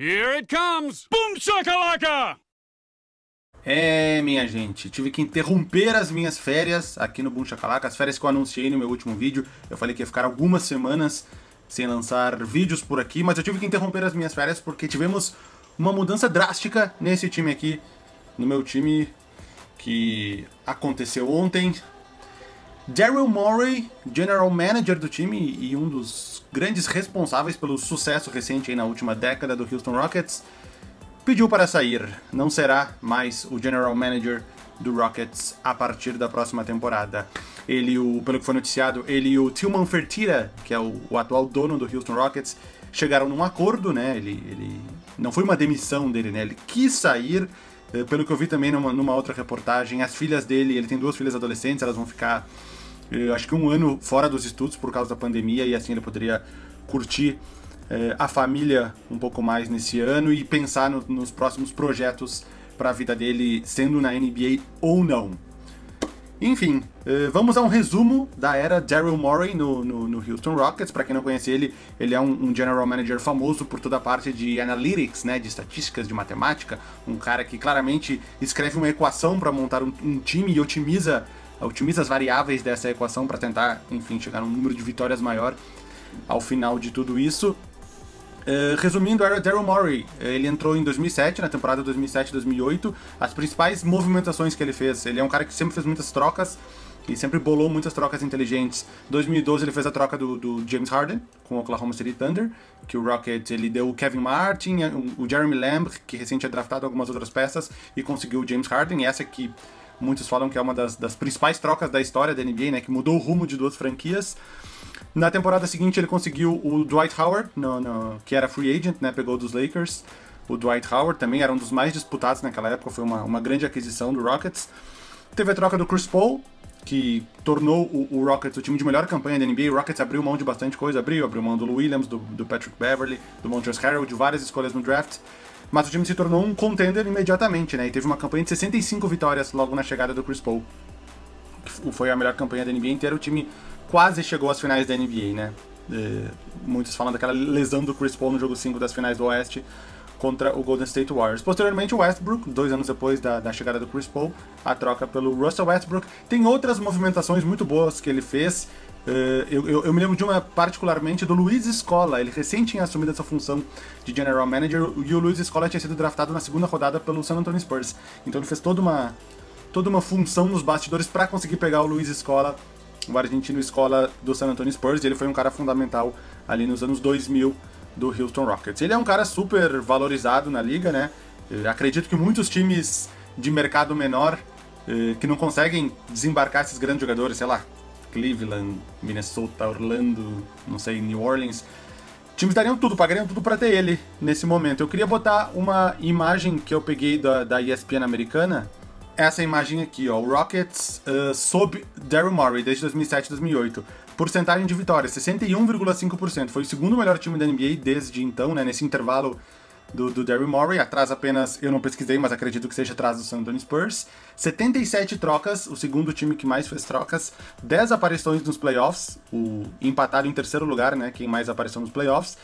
Here it comes! Boom shakalaka! É, minha gente, tive que interromper as minhas férias aqui no Boom Shakalaka, as férias que eu anunciei no meu último vídeo. Eu falei que ia ficar algumas semanas sem lançar vídeos por aqui, mas eu tive que interromper as minhas férias porque tivemos uma mudança drástica nesse time aqui, no meu time que aconteceu ontem. Daryl Morey, general manager do time e um dos grandes responsáveis pelo sucesso recente na última década do Houston Rockets, pediu para sair. Não será mais o general manager do Rockets a partir da próxima temporada. Ele, o, pelo que foi noticiado, ele e o Tillman Fertitta, que é o, o, atual dono do Houston Rockets, chegaram num acordo, né? Ele, ele não foi uma demissão dele, né? Ele quis sair. Eh, pelo que eu vi também numa, numa outra reportagem, as filhas dele, ele tem duas filhas adolescentes, elas vão ficar, acho que um ano fora dos estudos por causa da pandemia e assim ele poderia curtir é, a família um pouco mais nesse ano e pensar no, nos próximos projetos para a vida dele, sendo na NBA ou não. Enfim, é, vamos a um resumo da era Daryl Morey no, no, no Houston Rockets. Para quem não conhece ele, ele é um, um, general manager famoso por toda a parte de analytics, né, de estatísticas, de matemática. Um cara que claramente escreve uma equação para montar um, um time e otimiza, otimiza as variáveis dessa equação para tentar, enfim, chegar a um número de vitórias maior ao final de tudo isso. Uh, resumindo, era Daryl Morey. Ele entrou em 2007, na temporada 2007-2008. As principais movimentações que ele fez, ele é um cara que sempre fez muitas trocas e sempre bolou muitas trocas inteligentes. Em 2012 ele fez a troca do, do, James Harden com o Oklahoma City Thunder, que o Rocket ele deu o Kevin Martin, o Jeremy Lamb, que recente tinha draftado algumas outras peças e conseguiu o James Harden. Essa que muitos falam que é uma das, das principais trocas da história da NBA, né, que mudou o rumo de duas franquias. Na temporada seguinte ele conseguiu o Dwight Howard, no, no, que era free agent, né? Pegou dos Lakers. O Dwight Howard também era um dos mais disputados naquela época, foi uma, uma grande aquisição do Rockets. Teve a troca do Chris Paul, que tornou o, o, Rockets o time de melhor campanha da NBA. O Rockets abriu mão de bastante coisa, abriu, abriu mão do Williams, do, do Patrick Beverly, do Montrezl Harrell, de várias escolhas no draft. Mas o time se tornou um contender imediatamente, né? E teve uma campanha de 65 vitórias logo na chegada do Chris Paul. Que foi a melhor campanha da NBA inteira. O time quase chegou às finais da NBA, né? É, muitos falam daquela lesão do Chris Paul no jogo 5 das finais do Oeste contra o Golden State Warriors. Posteriormente, o Westbrook, dois anos depois da, da, chegada do Chris Paul, a troca pelo Russell Westbrook. Tem outras movimentações muito boas que ele fez. Uh, eu, eu, eu, me lembro de uma particularmente do Luiz Escola. Ele recém tinha assumido essa função de General Manager e o Luiz Escola tinha sido draftado na segunda rodada pelo San Antonio Spurs. Então ele fez toda uma, toda uma função nos bastidores para conseguir pegar o Luiz Escola o argentino escola do San Antonio Spurs, e ele foi um cara fundamental ali nos anos 2000 do Houston Rockets. Ele é um cara super valorizado na liga, né? Eu acredito que muitos times de mercado menor eh, que não conseguem desembarcar esses grandes jogadores, sei lá, Cleveland, Minnesota, Orlando, não sei, New Orleans, times dariam tudo, pagariam tudo para ter ele nesse momento. Eu queria botar uma imagem que eu peguei da, da ESPN americana, essa imagem aqui, ó, o Rockets uh, sob Daryl Morey desde 2007 e 2008. Porcentagem de vitórias, 61,5%. Foi o segundo melhor time da NBA desde então, né, nesse intervalo do, do Morey, atrás apenas, eu não pesquisei, mas acredito que seja atrás do San Antonio Spurs. 77 trocas, o segundo time que mais fez trocas. 10 aparições nos playoffs, o empatado em terceiro lugar, né, quem mais apareceu nos playoffs.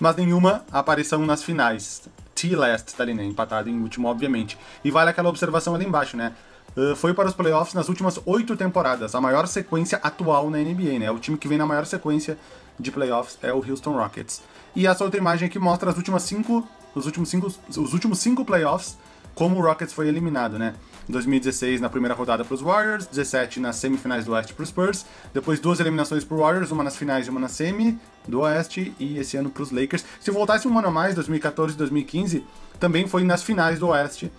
Mas nenhuma aparição nas finais. T-Last tá ali, né? Empatado em último, obviamente. E vale aquela observação ali embaixo, né? Uh, foi para os playoffs nas últimas oito temporadas, a maior sequência atual na NBA, né? O time que vem na maior sequência de playoffs é o Houston Rockets. E essa outra imagem aqui mostra as últimas cinco, os últimos cinco, os últimos cinco playoffs como o Rockets foi eliminado, né? 2016 na primeira rodada para os Warriors, 17 nas semifinais do Oeste para os Spurs, depois duas eliminações para Warriors, uma nas finais e uma na semi do Oeste, e esse ano para os Lakers. Se voltasse um ano a mais, 2014 e 2015, também foi nas finais do Oeste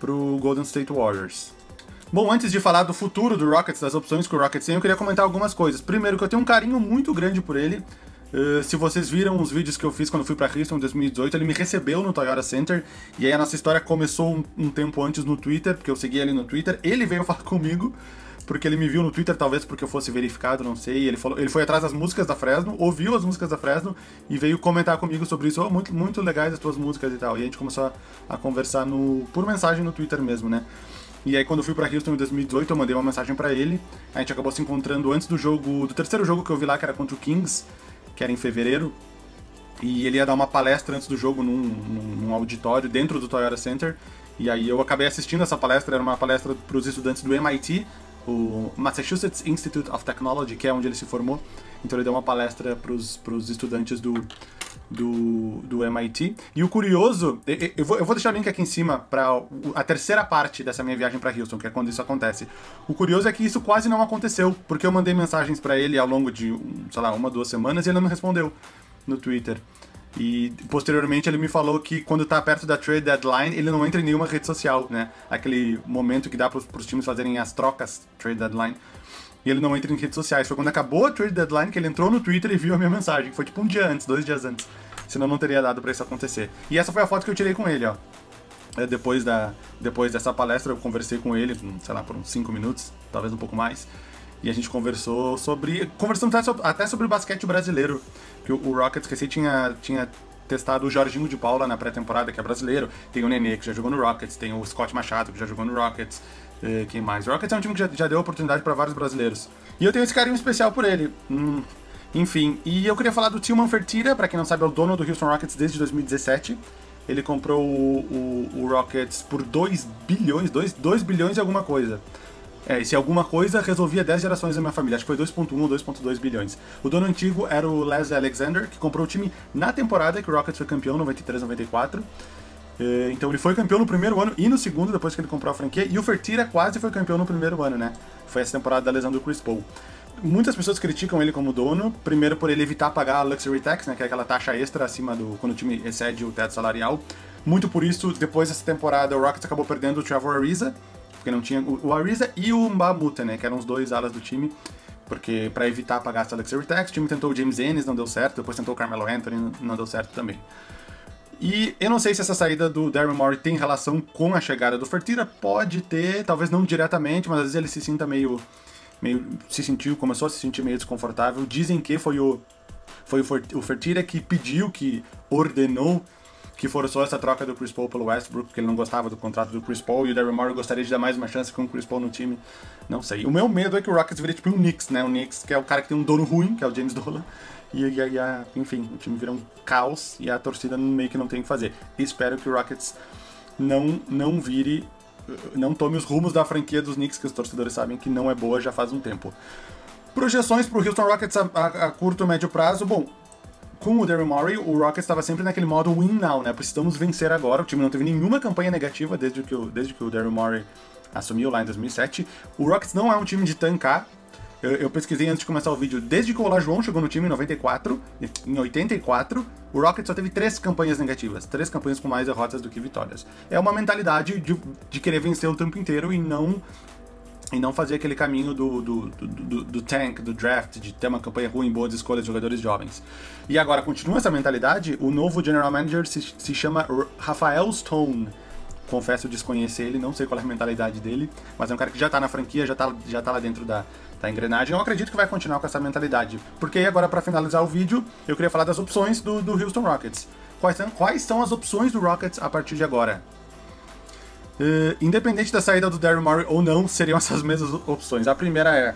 para o Golden State Warriors. Bom, antes de falar do futuro do Rockets, das opções que o Rockets tem, eu queria comentar algumas coisas. Primeiro, que eu tenho um carinho muito grande por ele. Uh, se vocês viram os vídeos que eu fiz quando fui para Houston em 2018, ele me recebeu no Toyota Center e aí a nossa história começou um, um, tempo antes no Twitter, porque eu segui ele no Twitter. Ele veio falar comigo porque ele me viu no Twitter, talvez porque eu fosse verificado, não sei. Ele falou, ele foi atrás das músicas da Fresno, ouviu as músicas da Fresno e veio comentar comigo sobre isso. Oh, muito, muito legais as tuas músicas e tal. E a gente começou a, a conversar no, por mensagem no Twitter mesmo, né? E aí quando eu fui para Houston em 2018, eu mandei uma mensagem para ele. A gente acabou se encontrando antes do jogo, do terceiro jogo que eu vi lá, que era contra o Kings que era em fevereiro. E ele ia dar uma palestra antes do jogo num, num, auditório dentro do Toyota Center. E aí eu acabei assistindo essa palestra, era uma palestra para os estudantes do MIT, o Massachusetts Institute of Technology, que é onde ele se formou. Então ele deu uma palestra para os estudantes do, do, do MIT. E o curioso, eu vou, eu vou deixar o link aqui em cima para a terceira parte dessa minha viagem para Houston, que é quando isso acontece. O curioso é que isso quase não aconteceu, porque eu mandei mensagens para ele ao longo de, sei lá, uma, duas semanas e ele não respondeu no Twitter. E posteriormente ele me falou que quando tá perto da trade deadline, ele não entra em nenhuma rede social, né? Aquele momento que dá para os times fazerem as trocas trade deadline. E ele não entra em redes sociais. Foi quando acabou a trade deadline que ele entrou no Twitter e viu a minha mensagem. Foi tipo um dia antes, dois dias antes. Senão não teria dado para isso acontecer. E essa foi a foto que eu tirei com ele, ó. É, depois, da, depois dessa palestra, eu conversei com ele, sei lá, por uns 5 minutos, talvez um pouco mais. E a gente conversou sobre. Conversamos até sobre, até sobre o basquete brasileiro. Que o, o Rockets recém tinha, tinha testado o Jorginho de Paula na pré-temporada, que é brasileiro. Tem o Nenê, que já jogou no Rockets. Tem o Scott Machado, que já jogou no Rockets. E, quem mais? O Rockets é um time que já, já deu oportunidade para vários brasileiros. E eu tenho esse carinho especial por ele. Hum, enfim, e eu queria falar do Tillman Fertitta, para quem não sabe, é o dono do Houston Rockets desde 2017. Ele comprou o, o, o Rockets por 2 bilhões, 2, 2 bilhões e alguma coisa. É, se alguma coisa resolvia 10 gerações da minha família. Acho que foi 2.1 ou 2.2 bilhões. O dono antigo era o Les Alexander, que comprou o time na temporada que o Rockets foi campeão, 93-94. É, então ele foi campeão no primeiro ano e no segundo, depois que ele comprou a franquia. E o Fertira quase foi campeão no primeiro ano, né? Foi essa temporada da lesão do Chris Paul. Muitas pessoas criticam ele como dono, primeiro por ele evitar pagar a Luxury Tax, né, que é aquela taxa extra acima do quando o time excede o teto salarial. Muito por isso, depois dessa temporada, o Rockets acabou perdendo o Trevor Ariza, porque não tinha o, Ariza e o Mbamuta, né, que eram os dois alas do time, porque para evitar pagar essa luxury tax, o time tentou o James Ennis, não deu certo, depois tentou o Carmelo Anthony, não deu certo também. E eu não sei se essa saída do Darren Morey tem relação com a chegada do Fertira, pode ter, talvez não diretamente, mas às vezes ele se sinta meio, meio se sentiu, começou a se sentir meio desconfortável. Dizem que foi o foi o Fertira que pediu, que ordenou que forçou essa troca do Chris Paul pelo Westbrook, porque ele não gostava do contrato do Chris Paul, e o Daryl Morey gostaria de dar mais uma chance com o Chris Paul no time. Não sei. O meu medo é que o Rockets vire tipo um Knicks, né? O Knicks, que é o cara que tem um dono ruim, que é o James Dolan, e, e, e a, enfim, o time vira um caos e a torcida meio que não tem o que fazer. espero que o Rockets não, não vire, não tome os rumos da franquia dos Knicks, que os torcedores sabem que não é boa já faz um tempo. Projeções para o Houston Rockets a, a, a curto e médio prazo. Bom, com o Daryl Morey, o Rockets estava sempre naquele modo win now, né? Precisamos vencer agora. O time não teve nenhuma campanha negativa desde que o, desde que o Daryl Morey assumiu lá em 2007. O Rockets não é um time de tancar. Eu, eu, pesquisei antes de começar o vídeo. Desde que o Olajuwon chegou no time em 94, em 84, o Rockets só teve três campanhas negativas. Três campanhas com mais derrotas do que vitórias. É uma mentalidade de, de querer vencer o tempo inteiro e não e não fazer aquele caminho do, do, do, do, tank, do draft, de ter uma campanha ruim, boas escolhas de jogadores jovens. E agora, continua essa mentalidade, o novo general manager se, se chama Rafael Stone. Confesso desconhecer ele, não sei qual é a mentalidade dele, mas é um cara que já tá na franquia, já tá, já tá lá dentro da, da engrenagem. Eu acredito que vai continuar com essa mentalidade. Porque agora, para finalizar o vídeo, eu queria falar das opções do, do Houston Rockets. Quais são, quais são as opções do Rockets a partir de agora? Uh, independente da saída do Daryl Morey ou não, seriam essas mesmas opções. A primeira é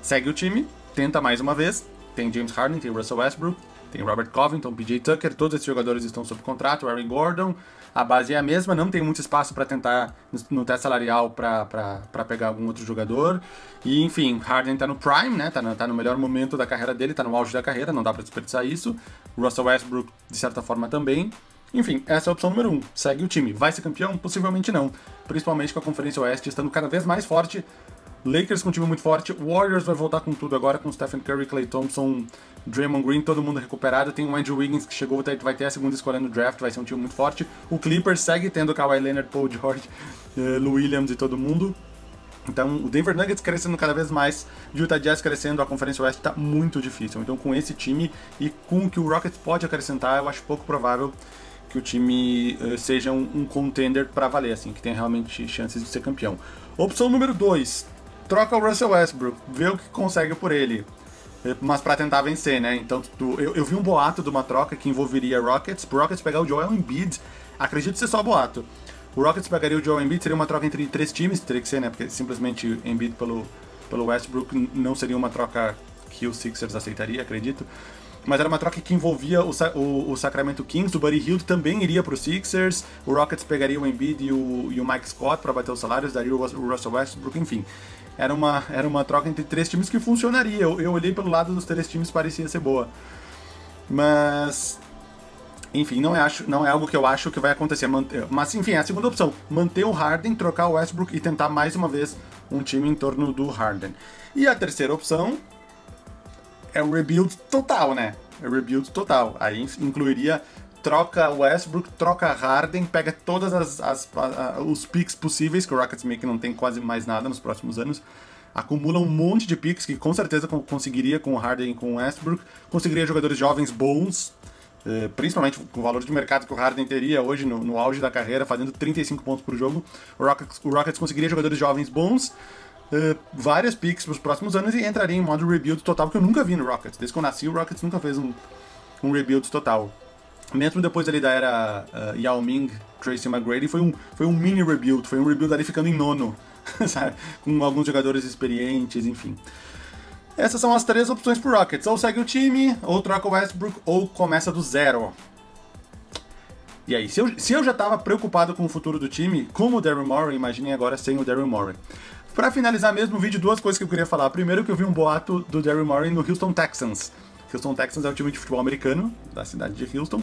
segue o time, tenta mais uma vez. Tem James Harden, tem Russell Westbrook, tem Robert Covington, PJ Tucker, todos esses jogadores estão sob contrato, Aaron Gordon. A base é a mesma, não tem muito espaço para tentar no teste salarial para pegar algum outro jogador. E enfim, Harden tá no prime, né? Tá no, tá no melhor momento da carreira dele, tá no auge da carreira, não dá para desperdiçar isso. Russell Westbrook, de certa forma, também. Enfim, essa é a opção número 1. Um. Segue o time. Vai ser campeão? Possivelmente não. Principalmente com a Conferência Oeste estando cada vez mais forte. Lakers com um time muito forte. Warriors vai voltar com tudo agora, com Stephen Curry, Clay Thompson, Draymond Green, todo mundo recuperado. Tem o Andrew Wiggins que chegou, vai ter a segunda escolha no draft, vai ser um time muito forte. O Clippers segue tendo Kawhi Leonard, Paul George, uh, Lou Williams e todo mundo. Então, o Denver Nuggets crescendo cada vez mais, Utah Jazz crescendo, a Conferência Oeste está muito difícil. Então, com esse time e com o que o Rockets pode acrescentar, eu acho pouco provável que o time uh, seja um, um contender para valer, assim, que tenha realmente chances de ser campeão. Opção número 2, troca o Russell Westbrook, vê o que consegue por ele, eh, mas para tentar vencer, né? Então, tu, eu, eu, vi um boato de uma troca que envolveria Rockets, pro Rockets pegar o Joel Embiid, acredito ser só boato. O Rockets pegaria o Joel Embiid, seria uma troca entre três times, teria que ser, né? Porque simplesmente Embiid pelo, pelo Westbrook não seria uma troca que o Sixers aceitaria, acredito. Mas era uma troca que envolvia o, o, o Sacramento Kings, o Buddy Hield também iria para os Sixers, o Rockets pegaria o Embiid e o, e o Mike Scott para bater os salários, daria o, o Russell Westbrook, enfim. Era uma, era uma troca entre três times que funcionaria. Eu, eu olhei pelo lado dos três times parecia ser boa. Mas enfim, não é, acho, não é algo que eu acho que vai acontecer. Mas, enfim, é a segunda opção. Manter o Harden, trocar o Westbrook e tentar mais uma vez um time em torno do Harden. E a terceira opção é o rebuild total, né? É o rebuild total. Aí incluiria troca Westbrook, troca Harden, pega todas as, as, as os picks possíveis, que o Rockets meio que não tem quase mais nada nos próximos anos. Acumula um monte de picks que com certeza conseguiria com o Harden e com o Westbrook. Conseguiria jogadores jovens bons, eh, principalmente com o valor de mercado que o Harden teria hoje no, no auge da carreira, fazendo 35 pontos por jogo. O Rockets, o Rockets conseguiria jogadores jovens bons, Uh, várias picks para os próximos anos e entraria em modo rebuild total, que eu nunca vi no Rockets. Desde que eu nasci, o Rockets nunca fez um, um rebuild total. Mesmo depois ali da era uh, Yao Ming, Tracy McGrady, foi um, foi um mini rebuild, foi um rebuild ali ficando em nono, sabe? Com alguns jogadores experientes, enfim. Essas são as três opções pro Rockets. Ou segue o time, ou troca o Westbrook, ou começa do zero. E aí, se eu, se eu já estava preocupado com o futuro do time, como o Daryl Morey, imaginem agora sem o Daryl Morey. Para finalizar mesmo o vídeo, duas coisas que eu queria falar. Primeiro que eu vi um boato do Daryl Morey no Houston Texans. Houston Texans é o time de futebol americano da cidade de Houston,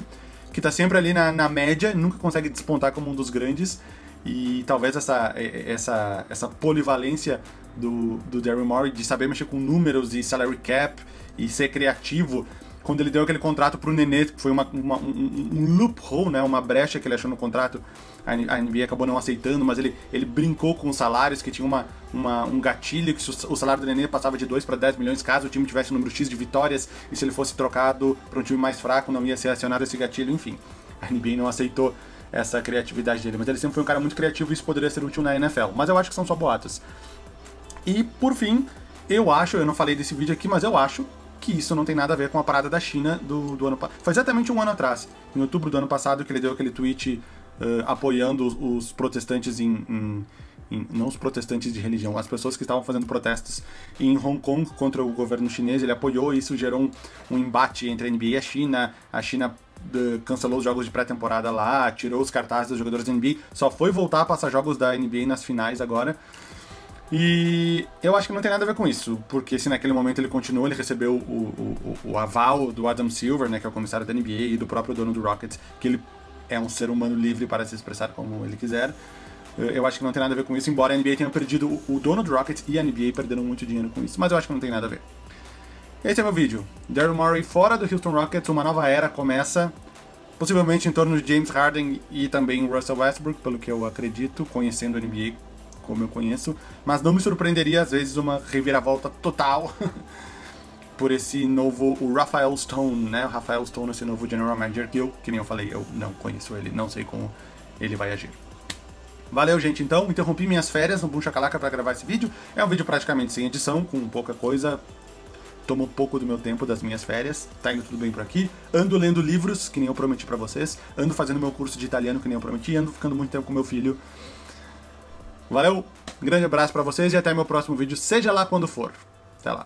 que está sempre ali na, na média, nunca consegue despontar como um dos grandes. E talvez essa, essa, essa polivalência do, do Daryl Morey de saber mexer com números e salary cap e ser criativo quando ele deu aquele contrato pro Nenê, que foi uma, uma um, um, loophole, né, uma brecha que ele achou no contrato, a NBA acabou não aceitando, mas ele, ele brincou com os salários, que tinha uma, uma um gatilho, que o salário do Nenê passava de 2 para 10 milhões caso o time tivesse um número X de vitórias, e se ele fosse trocado para um time mais fraco não ia ser acionado esse gatilho, enfim. A NBA não aceitou essa criatividade dele, mas ele sempre foi um cara muito criativo e isso poderia ser útil na NFL, mas eu acho que são só boatos. E, por fim, eu acho, eu não falei desse vídeo aqui, mas eu acho que isso não tem nada a ver com a parada da China do, do ano passado. Foi exatamente um ano atrás, em outubro do ano passado, que ele deu aquele tweet uh, apoiando os, os protestantes em, em, em, Não os protestantes de religião, as pessoas que estavam fazendo protestos em Hong Kong contra o governo chinês. Ele apoiou e isso gerou um, um embate entre a NBA e a China. A China uh, cancelou os jogos de pré-temporada lá, tirou os cartazes dos jogadores da NBA, só foi voltar a passar jogos da NBA nas finais agora. E eu acho que não tem nada a ver com isso, porque se naquele momento ele continuou, ele recebeu o, o, o, aval do Adam Silver, né, que é o comissário da NBA, e do próprio dono do Rockets, que ele é um ser humano livre para se expressar como ele quiser. Eu acho que não tem nada a ver com isso, embora a NBA tenha perdido, o dono do Rockets e a NBA perderam muito dinheiro com isso, mas eu acho que não tem nada a ver. Esse é meu vídeo. Daryl Morey fora do Houston Rockets, uma nova era começa, possivelmente em torno de James Harden e também Russell Westbrook, pelo que eu acredito, conhecendo a NBA como eu conheço, mas não me surpreenderia às vezes uma reviravolta total por esse novo, o Rafael Stone, né? O Rafael Stone, esse novo General Manager que eu, que nem eu falei, eu não conheço ele, não sei como ele vai agir. Valeu, gente, então. Interrompi minhas férias no Boom Chacalaca para gravar esse vídeo. É um vídeo praticamente sem edição, com pouca coisa. Toma um pouco do meu tempo das minhas férias. Tá indo tudo bem por aqui. Ando lendo livros, que nem eu prometi para vocês. Ando fazendo meu curso de italiano, que nem eu prometi. Ando ficando muito tempo com meu filho. Valeu, grande abraço para vocês e até meu próximo vídeo, seja lá quando for. Até lá.